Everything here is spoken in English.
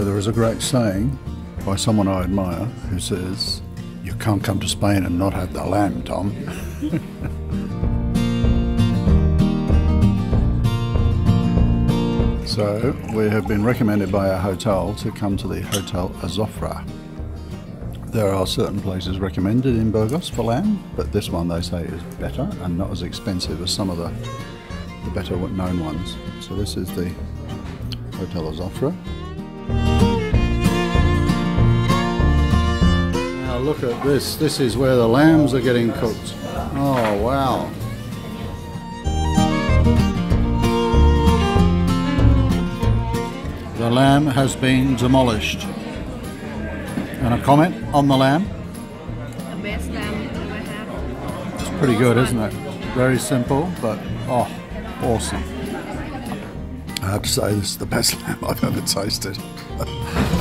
there is a great saying by someone I admire who says, You can't come to Spain and not have the lamb, Tom. so, we have been recommended by our hotel to come to the Hotel Azofra. There are certain places recommended in Burgos for lamb, but this one they say is better and not as expensive as some of the, the better known ones. So, this is the Hotel Azofra. Look at this. This is where the lambs are getting cooked. Oh wow. The lamb has been demolished. And a comment on the lamb? The best lamb ever had. It's pretty good, isn't it? Very simple, but oh, awesome. I have to say, this is the best lamb I've ever tasted.